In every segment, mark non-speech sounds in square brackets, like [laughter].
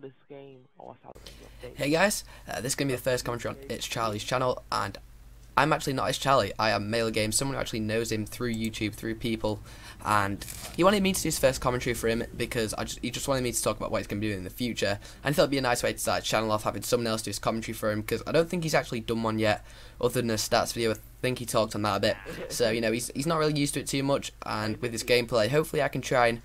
this game or how to update. Hey guys, uh, this is going to be the first commentary on It's Charlie's channel, and I'm actually not It's Charlie, I am Malewhogames, someone who actually knows him through YouTube, through people, and he wanted me to do his first commentary for him because I just, he just wanted me to talk about what he's going to be doing in the future, and I thought it'd be a nice way to start his channel off, having someone else do his commentary for him, because I don't think he's actually done one yet, other than a stats video, I think he talked on that a bit, [laughs] so, you know, he's, he's not really used to it too much, and with his gameplay, hopefully I can try and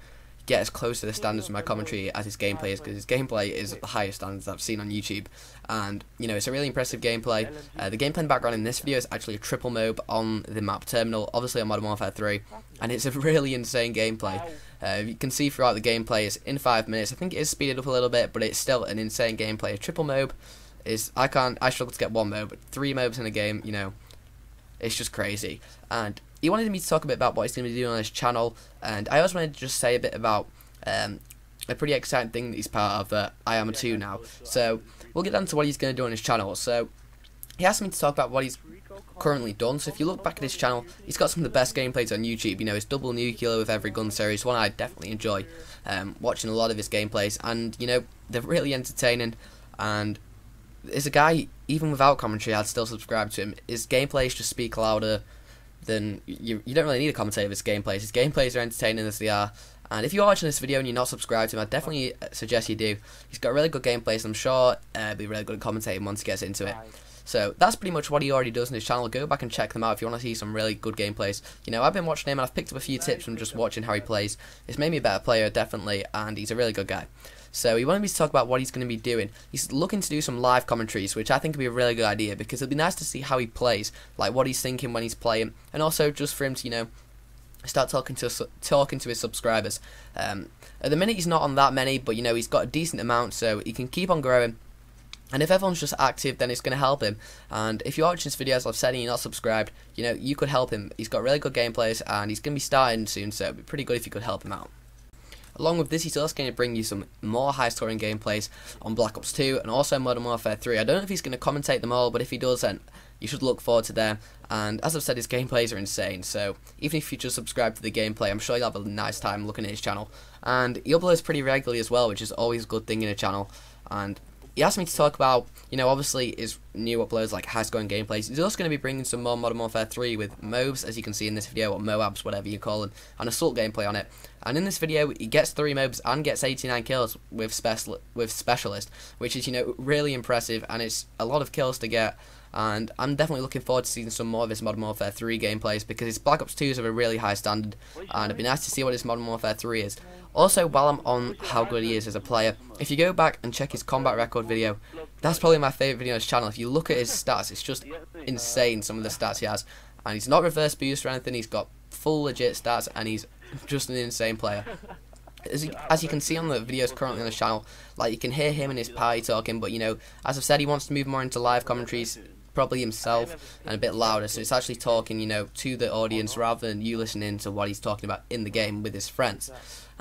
get as close to the standards of my commentary as his gameplay is because his gameplay is at the highest standards I've seen on YouTube. And you know it's a really impressive gameplay. Uh, the gameplay background in this video is actually a triple mob on the map terminal obviously on Modern Warfare 3 and it's a really insane gameplay. Uh, you can see throughout the gameplay is in 5 minutes. I think it is speeded up a little bit but it's still an insane gameplay. A triple mob is I can't I struggle to get one mob but three mobs in a game you know it's just crazy. And he wanted me to talk a bit about what he's going to be doing on his channel, and I also wanted to just say a bit about um, a pretty exciting thing that he's part of that I am too now. So we'll get down to what he's going to do on his channel. So he asked me to talk about what he's currently done. So if you look back at his channel, he's got some of the best gameplays on YouTube. You know, his double nuclear with every gun series, one I definitely enjoy um, watching a lot of his gameplays, and you know they're really entertaining. And as a guy, even without commentary, I'd still subscribe to him. His gameplays just speak louder then you, you don't really need a commentator of his gameplays. His gameplays are entertaining as they are. And if you're watching this video and you're not subscribed to him, I definitely suggest you do. He's got really good gameplays, and I'm sure uh, he'll be really good at commentating once he gets into it. So that's pretty much what he already does on his channel. Go back and check them out if you want to see some really good gameplays. You know, I've been watching him and I've picked up a few tips from just watching how he plays. It's made me a better player, definitely, and he's a really good guy. So he wanted me to talk about what he's going to be doing. He's looking to do some live commentaries, which I think would be a really good idea because it'd be nice to see how he plays, like what he's thinking when he's playing, and also just for him to, you know, start talking to talking to his subscribers. Um, at the minute, he's not on that many, but you know he's got a decent amount, so he can keep on growing. And if everyone's just active, then it's going to help him. And if you're watching this video, as I've said, and you're not subscribed, you know, you could help him. He's got really good gameplays, and he's going to be starting soon, so it'd be pretty good if you could help him out. Along with this, he's also going to bring you some more high-scoring gameplays on Black Ops 2 and also Modern Warfare 3. I don't know if he's going to commentate them all, but if he does, then you should look forward to them. And as I've said, his gameplays are insane, so even if you just subscribe to the gameplay, I'm sure you'll have a nice time looking at his channel. And he uploads pretty regularly as well, which is always a good thing in a channel. And he asked me to talk about, you know, obviously his new uploads like high scoring gameplays. He's also going to be bringing some more Modern Warfare 3 with MOBs, as you can see in this video, or MOABs, whatever you call them, and Assault gameplay on it. And in this video, he gets 3 MOBs and gets 89 kills with, special with Specialist, which is, you know, really impressive, and it's a lot of kills to get. And I'm definitely looking forward to seeing some more of his Modern Warfare 3 gameplays because his Black Ops 2 is of a really high standard, and it'd be nice to see what his Modern Warfare 3 is. Also, while I'm on how good he is as a player, if you go back and check his combat record video, that's probably my favourite video on his channel. If you look at his stats, it's just insane some of the stats he has. And he's not reverse boost or anything, he's got full legit stats, and he's just an insane player. As you, as you, can see on the videos currently on the channel, like you can hear him and his party talking, but you know, as I've said, he wants to move more into live commentaries, probably himself, and a bit louder, so it's actually talking, you know, to the audience rather than you listening to what he's talking about in the game with his friends.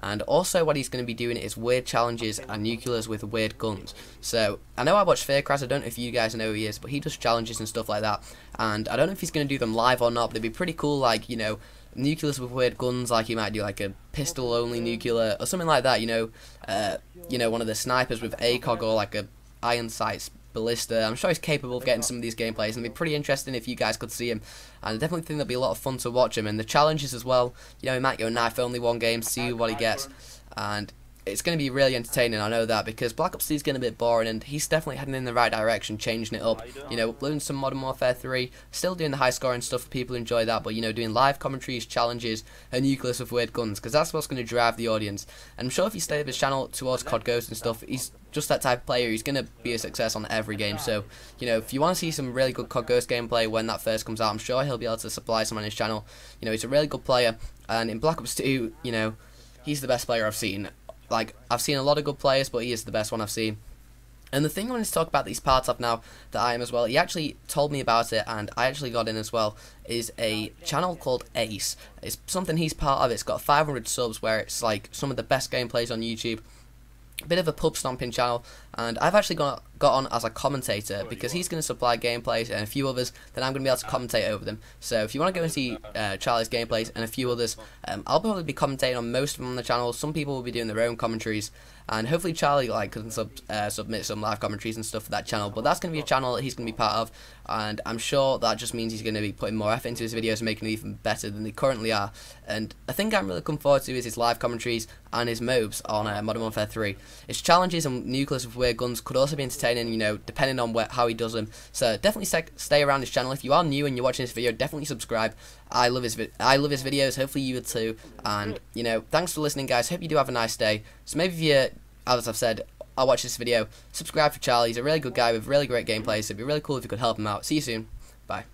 And also what he's going to be doing is weird challenges and nuclears with weird guns. So, I know I watch Fearcraft, I don't know if you guys know who he is, but he does challenges and stuff like that. And I don't know if he's going to do them live or not, but it'd be pretty cool, like, you know, nuclears with weird guns, like he might do like a pistol only nuclear or something like that. You know, uh, you know, one of the snipers with ACOG or like a iron sights ballista. I'm sure he's capable of getting some of these gameplays, and it'd be pretty interesting if you guys could see him. And I definitely think there'll be a lot of fun to watch him. And the challenges as well. You know, he might go knife only one game, see what he gets, and it's going to be really entertaining, I know that, because Black Ops 2 is getting a bit boring, and he's definitely heading in the right direction, changing it up. You know, uploading some Modern Warfare 3, still doing the high scoring stuff for people who enjoy that, but, you know, doing live commentaries, challenges, and nuclears of weird guns, because that's what's going to drive the audience. And I'm sure if you stay with his channel towards COD Ghost and stuff, he's just that type of player. He's going to be a success on every game. So, you know, if you want to see some really good COD Ghost gameplay when that first comes out, I'm sure he'll be able to supply some on his channel. You know, he's a really good player, and in Black Ops 2, you know, he's the best player I've seen like I've seen a lot of good players, but he is the best one I've seen. And the thing I want to talk about these parts of now that I am as well, he actually told me about it and I actually got in as well, is a oh, channel called Ace. It's something he's part of, it's got 500 subs where it's like some of the best gameplays on YouTube bit of a pub stomping channel and I've actually got got on as a commentator because he's going to supply gameplays and a few others then I'm going to be able to commentate over them. So if you want to go and see uh, Charlie's gameplays and a few others um, I'll probably be commentating on most of them on the channel. Some people will be doing their own commentaries and hopefully Charlie like can sub, uh, submit some live commentaries and stuff for that channel. But that's going to be a channel that he's going to be part of, and I'm sure that just means he's going to be putting more effort into his videos and making them even better than they currently are. And I think I'm really looking forward to is his live commentaries and his mobs on uh, Modern Warfare 3. His challenges and nuclears with weird guns could also be entertaining, you know, depending on where, how he does them. So definitely stay around his channel. If you are new and you're watching this video, definitely subscribe. I love his I love his videos. Hopefully you would too. And you know, thanks for listening, guys. Hope you do have a nice day. So maybe if you, as I've said, I'll watch this video. Subscribe for Charlie. He's a really good guy with really great gameplay. So it'd be really cool if you could help him out. See you soon. Bye.